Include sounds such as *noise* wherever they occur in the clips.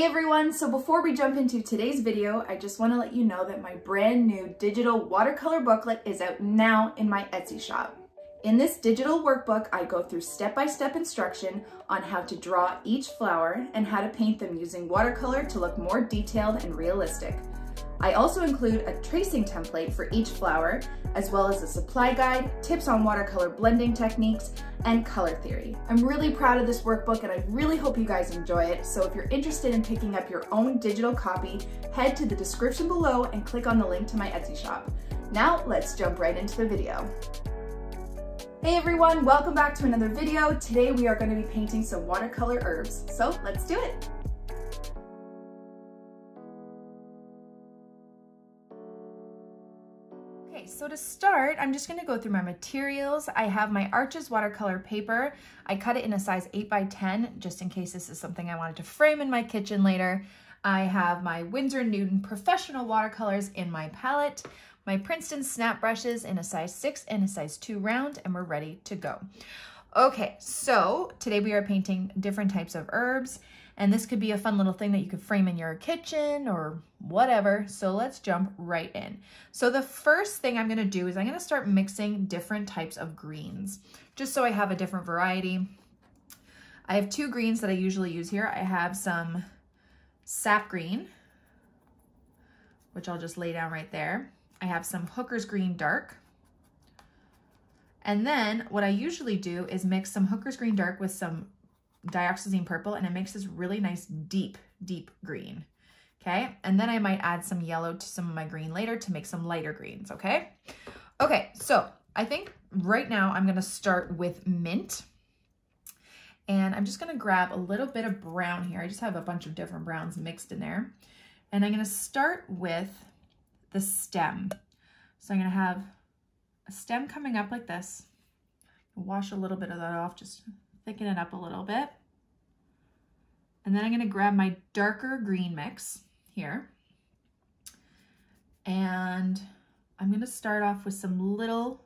Hey everyone, so before we jump into today's video, I just want to let you know that my brand new digital watercolor booklet is out now in my Etsy shop. In this digital workbook, I go through step-by-step -step instruction on how to draw each flower and how to paint them using watercolor to look more detailed and realistic. I also include a tracing template for each flower, as well as a supply guide, tips on watercolor blending techniques, and color theory. I'm really proud of this workbook and I really hope you guys enjoy it. So if you're interested in picking up your own digital copy, head to the description below and click on the link to my Etsy shop. Now let's jump right into the video. Hey everyone, welcome back to another video. Today we are going to be painting some watercolor herbs. So let's do it. Okay, so to start, I'm just gonna go through my materials. I have my Arches watercolor paper. I cut it in a size 8 by 10 just in case this is something I wanted to frame in my kitchen later. I have my Winsor Newton Professional watercolors in my palette, my Princeton snap brushes in a size 6 and a size 2 round, and we're ready to go. Okay, so today we are painting different types of herbs. And this could be a fun little thing that you could frame in your kitchen or whatever. So let's jump right in. So the first thing I'm gonna do is I'm gonna start mixing different types of greens, just so I have a different variety. I have two greens that I usually use here. I have some sap green, which I'll just lay down right there. I have some Hooker's Green Dark. And then what I usually do is mix some Hooker's Green Dark with some dioxazine purple and it makes this really nice deep, deep green. Okay, and then I might add some yellow to some of my green later to make some lighter greens, okay? Okay, so I think right now I'm gonna start with mint. And I'm just gonna grab a little bit of brown here. I just have a bunch of different browns mixed in there. And I'm gonna start with the stem. So I'm gonna have a stem coming up like this. Wash a little bit of that off, just thicken it up a little bit. And then I'm gonna grab my darker green mix here. And I'm gonna start off with some little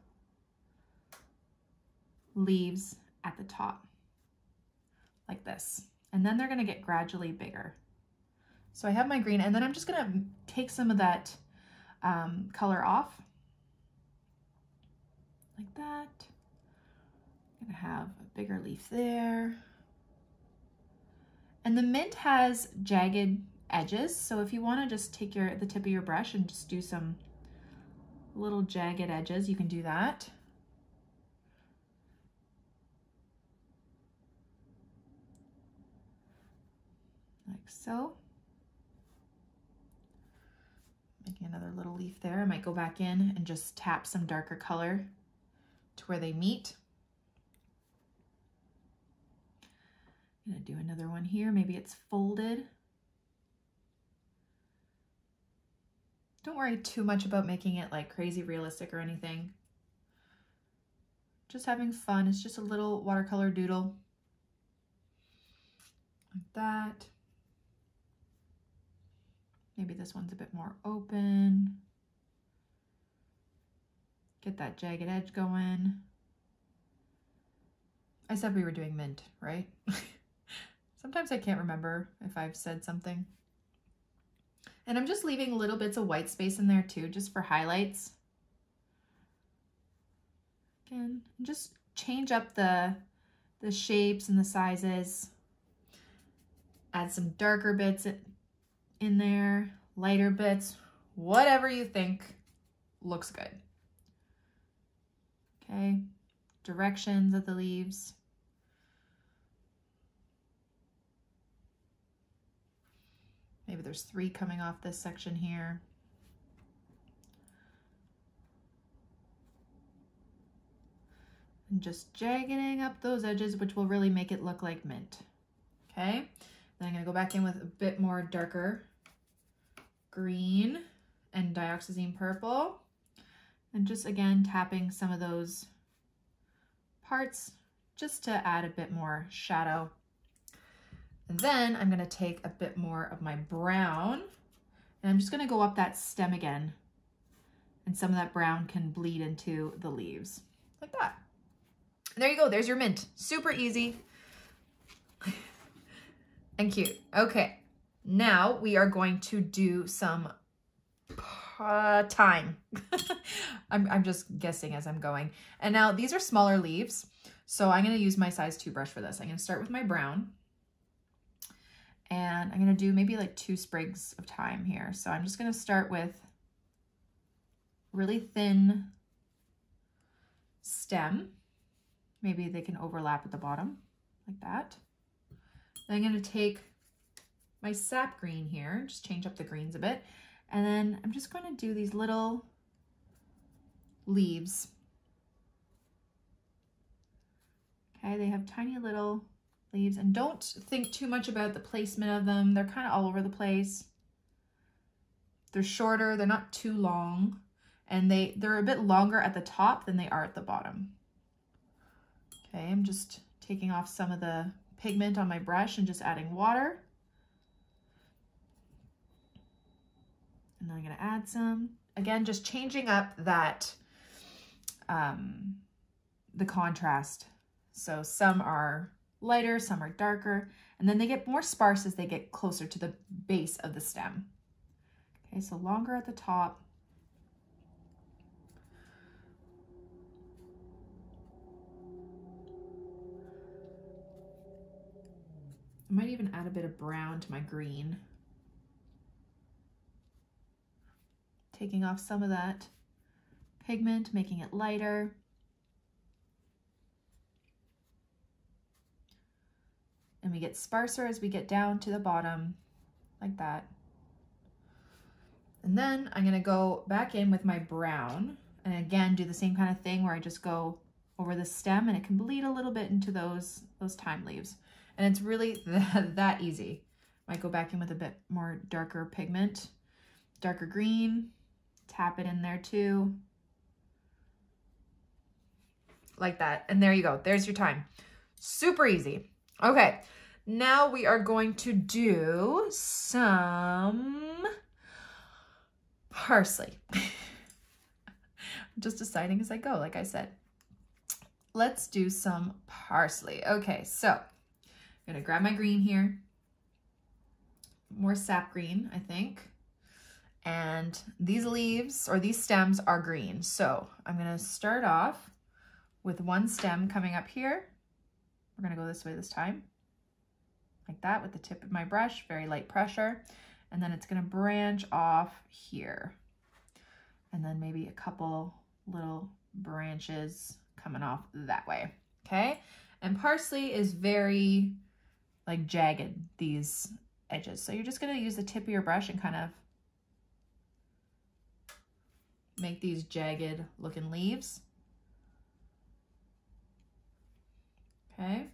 leaves at the top, like this. And then they're gonna get gradually bigger. So I have my green, and then I'm just gonna take some of that um, color off, like that. I'm gonna have bigger leaf there. And the mint has jagged edges, so if you wanna just take your the tip of your brush and just do some little jagged edges, you can do that. Like so. Making another little leaf there. I might go back in and just tap some darker color to where they meet. I'm gonna do another one here. Maybe it's folded. Don't worry too much about making it like crazy realistic or anything. Just having fun. It's just a little watercolor doodle. Like that. Maybe this one's a bit more open. Get that jagged edge going. I said we were doing mint, right? *laughs* Sometimes I can't remember if I've said something. And I'm just leaving little bits of white space in there too, just for highlights. Again, just change up the, the shapes and the sizes. Add some darker bits in there, lighter bits, whatever you think looks good. Okay, directions of the leaves. Maybe there's three coming off this section here. And just jagging up those edges, which will really make it look like mint. Okay, then I'm gonna go back in with a bit more darker green and dioxazine purple. And just again, tapping some of those parts just to add a bit more shadow and then I'm gonna take a bit more of my brown and I'm just gonna go up that stem again. And some of that brown can bleed into the leaves, like that. And there you go, there's your mint. Super easy *laughs* and cute. Okay, Now we are going to do some uh, thyme. *laughs* I'm, I'm just guessing as I'm going. And now these are smaller leaves. So I'm going to use my size 2 brush for this. I'm to start with my brown. And I'm going to do maybe like two sprigs of thyme here. So I'm just going to start with really thin stem. Maybe they can overlap at the bottom like that. Then I'm going to take my sap green here, just change up the greens a bit. And then I'm just going to do these little leaves. Okay, they have tiny little leaves and don't think too much about the placement of them. They're kind of all over the place. They're shorter, they're not too long, and they, they're a bit longer at the top than they are at the bottom. Okay, I'm just taking off some of the pigment on my brush and just adding water. And then I'm gonna add some. Again, just changing up that, um, the contrast. So some are lighter, some are darker, and then they get more sparse as they get closer to the base of the stem. Okay, so longer at the top. I might even add a bit of brown to my green. taking off some of that pigment, making it lighter. And we get sparser as we get down to the bottom, like that. And then I'm gonna go back in with my brown and again do the same kind of thing where I just go over the stem and it can bleed a little bit into those, those thyme leaves. And it's really that, *laughs* that easy. Might go back in with a bit more darker pigment, darker green, tap it in there too. Like that. And there you go. There's your thyme. Super easy. Okay. Now we are going to do some parsley. *laughs* Just deciding as I go, like I said. Let's do some parsley. Okay, so I'm gonna grab my green here. More sap green, I think. And these leaves or these stems are green. So I'm gonna start off with one stem coming up here. We're gonna go this way this time, like that with the tip of my brush, very light pressure. And then it's gonna branch off here. And then maybe a couple little branches coming off that way, okay? And parsley is very like jagged, these edges. So you're just gonna use the tip of your brush and kind of make these jagged looking leaves. Okay.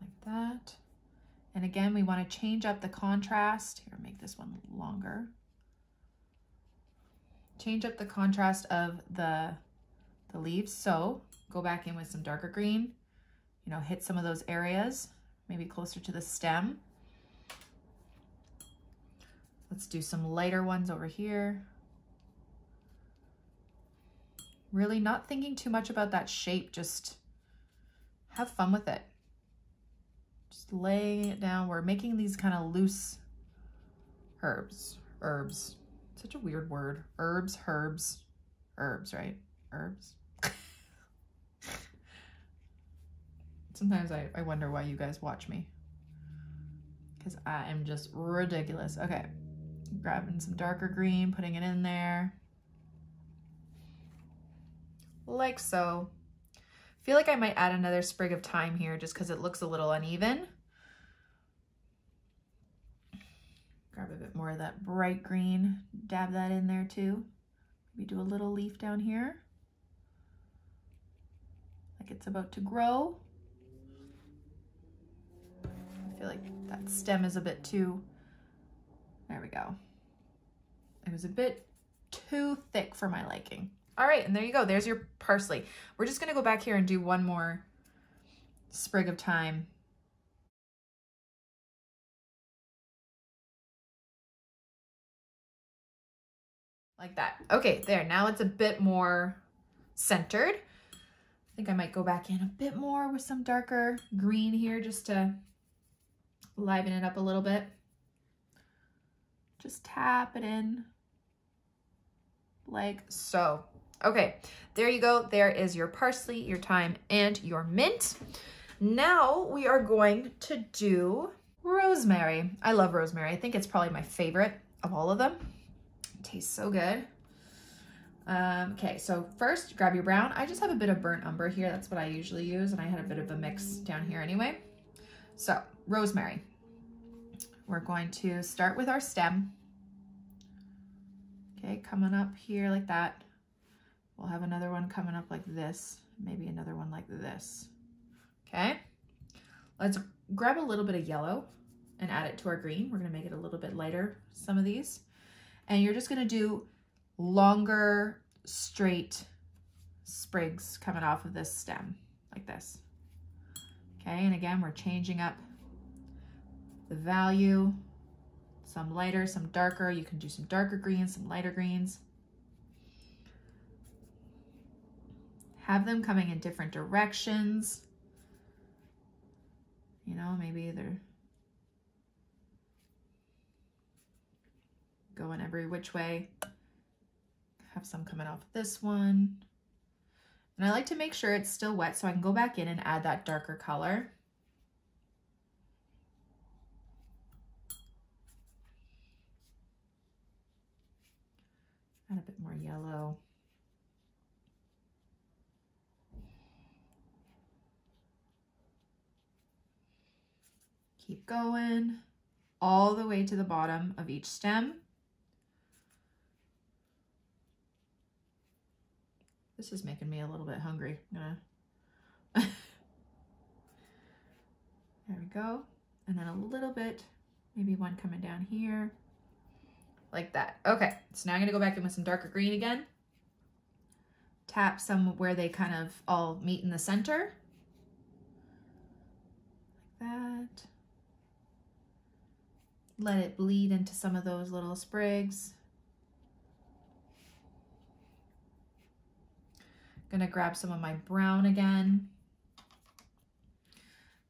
Like that. And again, we want to change up the contrast. Here, make this one longer. Change up the contrast of the, the leaves. So go back in with some darker green, you know, hit some of those areas, maybe closer to the stem. Let's do some lighter ones over here. Really not thinking too much about that shape, just have fun with it. Just laying it down. We're making these kind of loose herbs, herbs. Such a weird word. Herbs, herbs, herbs, right? Herbs. *laughs* Sometimes I, I wonder why you guys watch me. Because I am just ridiculous. Okay grabbing some darker green, putting it in there. Like so. feel like I might add another sprig of thyme here just because it looks a little uneven. Grab a bit more of that bright green, dab that in there too. Maybe do a little leaf down here. Like it's about to grow. I feel like that stem is a bit too there we go. It was a bit too thick for my liking. All right, and there you go. There's your parsley. We're just gonna go back here and do one more sprig of thyme. Like that. Okay, there. Now it's a bit more centered. I think I might go back in a bit more with some darker green here just to liven it up a little bit. Just tap it in like so. Okay, there you go. There is your parsley, your thyme, and your mint. Now we are going to do rosemary. I love rosemary. I think it's probably my favorite of all of them. It tastes so good. Um, okay, so first grab your brown. I just have a bit of burnt umber here. That's what I usually use. And I had a bit of a mix down here anyway. So rosemary. We're going to start with our stem. Okay, coming up here like that. We'll have another one coming up like this. Maybe another one like this. Okay, let's grab a little bit of yellow and add it to our green. We're gonna make it a little bit lighter, some of these. And you're just gonna do longer, straight sprigs coming off of this stem, like this. Okay, and again, we're changing up the value, some lighter, some darker. You can do some darker greens, some lighter greens. Have them coming in different directions. You know, maybe they're going every which way. Have some coming off this one. And I like to make sure it's still wet so I can go back in and add that darker color. Add a bit more yellow. Keep going all the way to the bottom of each stem. This is making me a little bit hungry. *laughs* there we go. And then a little bit, maybe one coming down here like that. Okay, so now I'm gonna go back in with some darker green again. Tap some where they kind of all meet in the center. Like that. Let it bleed into some of those little sprigs. Gonna grab some of my brown again.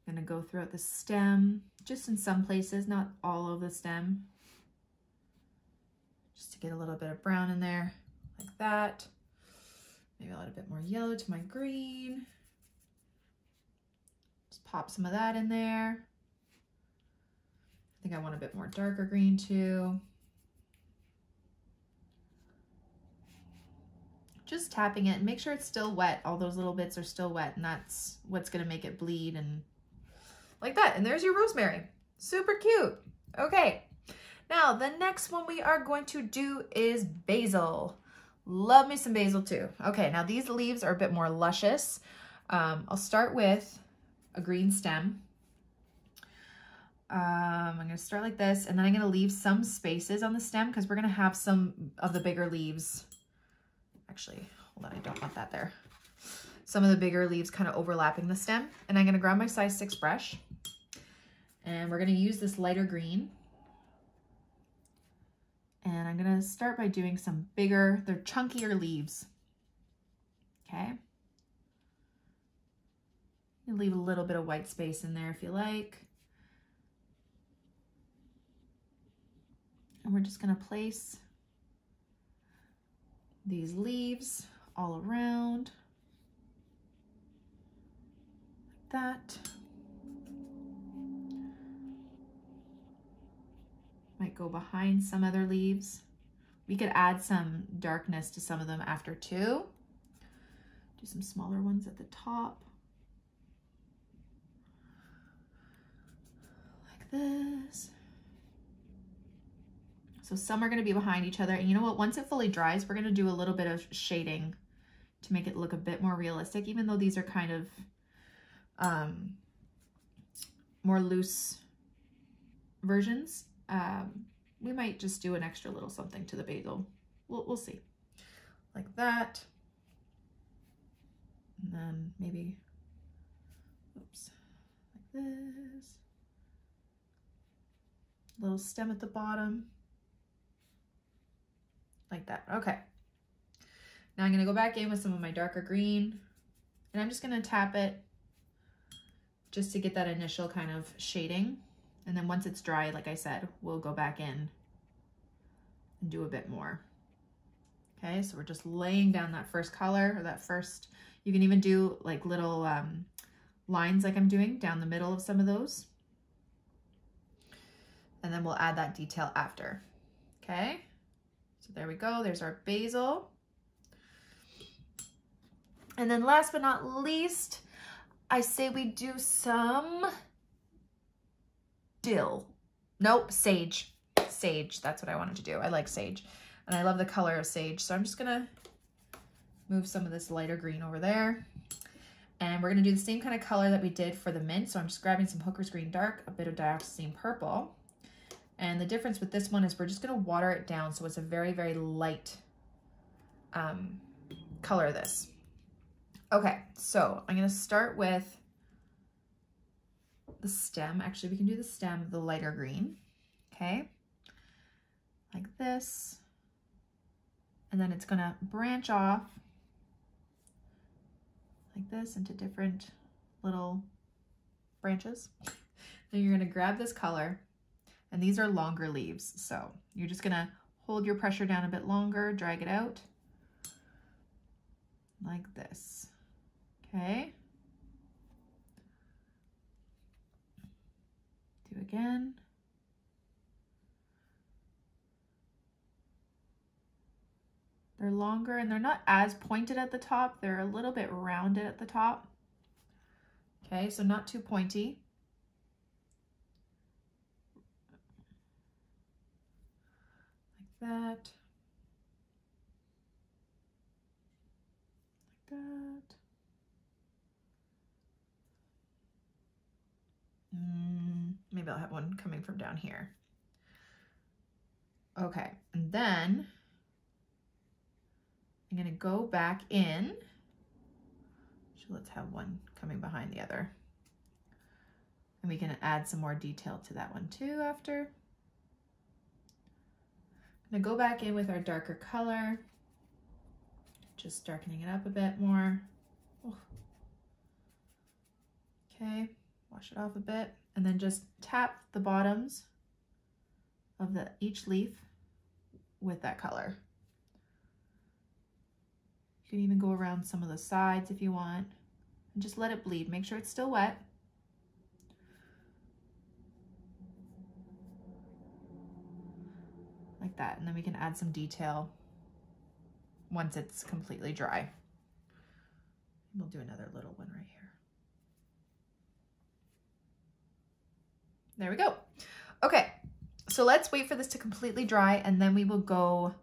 Gonna go throughout the stem, just in some places, not all of the stem. Just to get a little bit of brown in there, like that. Maybe a little bit more yellow to my green. Just pop some of that in there. I think I want a bit more darker green too. just tapping it and make sure it's still wet. All those little bits are still wet and that's what's gonna make it bleed and like that. And there's your rosemary. Super cute. Okay, now the next one we are going to do is basil. Love me some basil too. Okay, now these leaves are a bit more luscious. Um, I'll start with a green stem. Um, I'm gonna start like this and then I'm gonna leave some spaces on the stem because we're gonna have some of the bigger leaves Actually, hold on, I don't want that there. Some of the bigger leaves kind of overlapping the stem. And I'm gonna grab my size six brush and we're gonna use this lighter green. And I'm gonna start by doing some bigger, they're chunkier leaves. Okay. You leave a little bit of white space in there if you like. And we're just gonna place these leaves all around like that. Might go behind some other leaves. We could add some darkness to some of them after too. Do some smaller ones at the top. Like this. So some are going to be behind each other. And you know what? Once it fully dries, we're going to do a little bit of shading to make it look a bit more realistic, even though these are kind of um, more loose versions. Um, we might just do an extra little something to the basil. We'll, we'll see. Like that. And then maybe, oops, like this. Little stem at the bottom like that. Okay. Now I'm going to go back in with some of my darker green And I'm just gonna tap it just to get that initial kind of shading. And then once it's dry, like I said, we'll go back in and do a bit more. Okay, so we're just laying down that first color or that first, you can even do like little um, lines like I'm doing down the middle of some of those. And then we'll add that detail after. Okay, so there we go. There's our basil. And then last but not least, I say we do some dill. Nope, sage. Sage, that's what I wanted to do. I like sage. And I love the color of sage. So I'm just gonna move some of this lighter green over there. And we're gonna do the same kind of color that we did for the mint. So I'm just grabbing some Hooker's Green Dark, a bit of Dioxazine Purple. And the difference with this one is we're just gonna water it down so it's a very, very light um, color this. Okay, so I'm gonna start with the stem. Actually, we can do the stem, the lighter green, okay? Like this. And then it's gonna branch off like this into different little branches. *laughs* then you're gonna grab this color, and these are longer leaves. So you're just gonna hold your pressure down a bit longer, drag it out like this okay? Do again. They're longer and they're not as pointed at the top. They're a little bit rounded at the top. Okay, so not too pointy. Like that. Like that. Mm, maybe I'll have one coming from down here. Okay, and then I'm gonna go back in. So let's have one coming behind the other. And we can add some more detail to that one too after. I'm gonna go back in with our darker color, just darkening it up a bit more. Okay wash it off a bit, and then just tap the bottoms of the each leaf with that color. You can even go around some of the sides if you want, and just let it bleed. Make sure it's still wet. Like that, and then we can add some detail once it's completely dry. We'll do another little one right here. There we go. Okay, so let's wait for this to completely dry and then we will go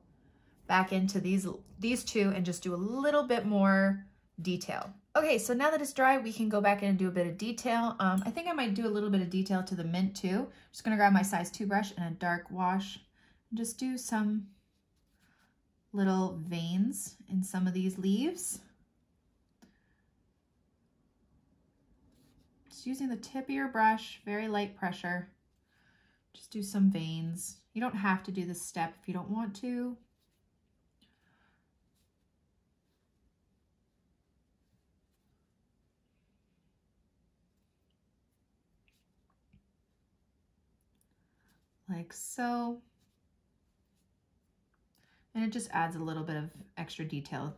back into these, these two and just do a little bit more detail. Okay, so now that it's dry, we can go back in and do a bit of detail. Um, I think I might do a little bit of detail to the mint too. Just gonna grab my size two brush and a dark wash just do some little veins in some of these leaves. Just using the tip of your brush, very light pressure. Just do some veins. You don't have to do this step if you don't want to. Like so. And it just adds a little bit of extra detail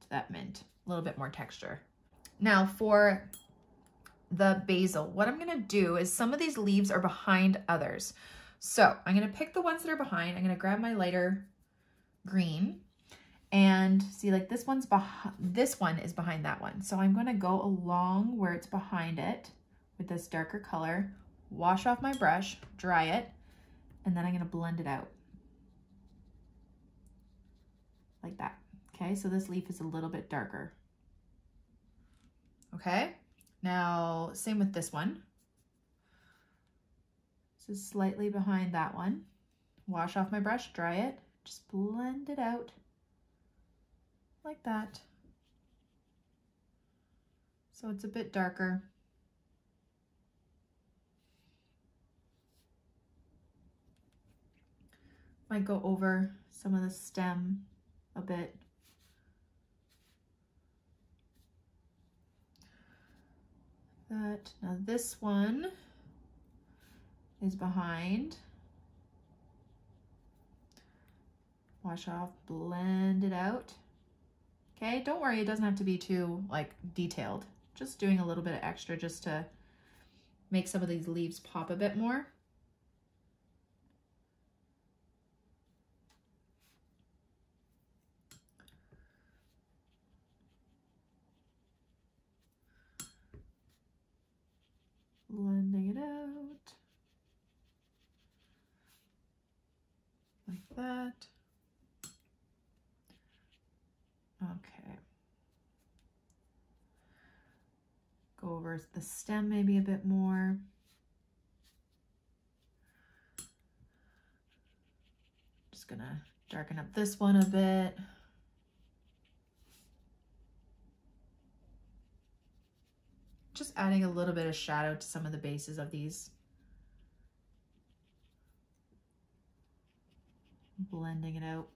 to that mint, a little bit more texture. Now for the basil. What I'm gonna do is some of these leaves are behind others. So I'm gonna pick the ones that are behind. I'm gonna grab my lighter green and see like this one's behind, this one is behind that one. So I'm gonna go along where it's behind it with this darker color, wash off my brush, dry it, and then I'm gonna blend it out. Like that, okay? So this leaf is a little bit darker. Okay? Now, same with this one. This is slightly behind that one. Wash off my brush, dry it, just blend it out like that. So it's a bit darker. Might go over some of the stem a bit that. Now this one is behind. Wash off, blend it out. Okay, don't worry, it doesn't have to be too like detailed. Just doing a little bit of extra just to make some of these leaves pop a bit more. blending it out like that. Okay. Go over stem maybe a bit more. Just gonna darken up this one a bit. just adding a little bit of shadow to some of the bases of these. Blending it out.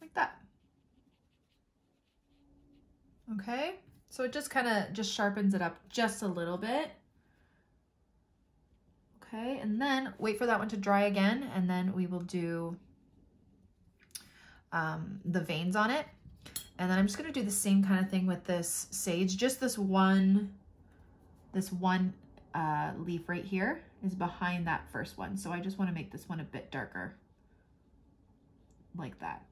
Like that. Okay, so it just kind of just sharpens it up just a little bit. Okay, and then wait for that one to dry again, and then we will do um, the veins on it. And then I'm just gonna do the same kind of thing with this sage. Just this one, this one uh, leaf right here is behind that first one. So I just wanna make this one a bit darker, like that.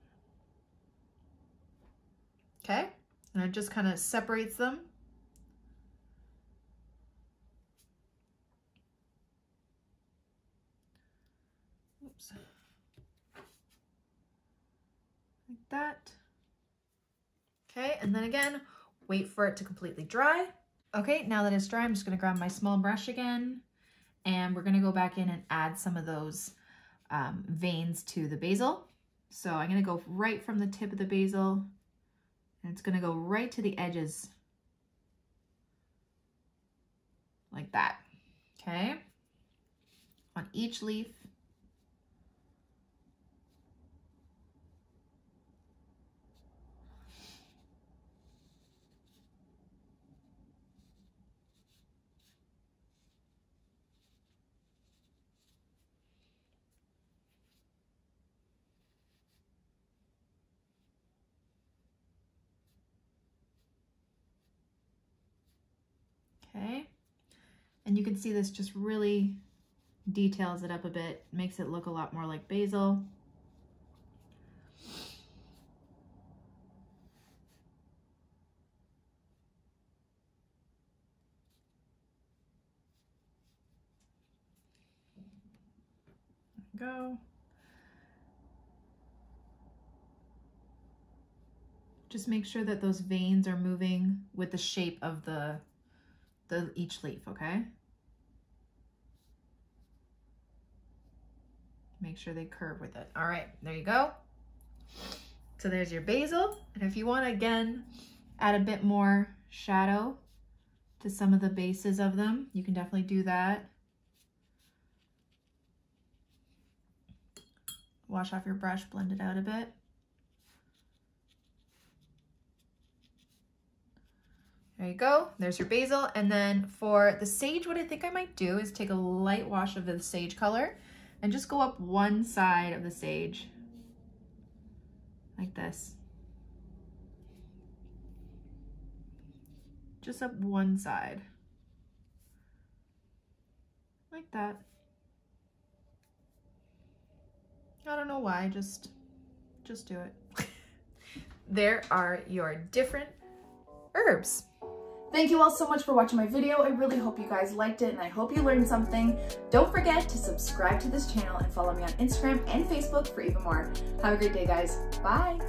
Okay, and it just kind of separates them Oops. Like that. Okay, and then again, wait for it to completely dry. Okay, now that it's dry, I'm just gonna grab my small brush again and we're gonna go back in and add some of those um, veins to the basil. So I'm gonna go right from the tip of the basil and it's gonna go right to the edges like that, okay? On each leaf. okay? And you can see this just really details it up a bit, makes it look a lot more like basil. go. Just make sure that those veins are moving with the shape of the the each leaf, okay? Make sure they curve with it. All right, there you go. So there's your basil. And if you want to, again, add a bit more shadow to some of the bases of them, you can definitely do that. Wash off your brush, blend it out a bit. There you go. There's your basil. And then for the sage, what I think I might do is take a light wash of the sage color and just go up one side of the sage like this. Just up one side. Like that. I don't know why, just, just do it. *laughs* there are your different herbs. Thank you all so much for watching my video. I really hope you guys liked it and I hope you learned something. Don't forget to subscribe to this channel and follow me on Instagram and Facebook for even more. Have a great day, guys. Bye.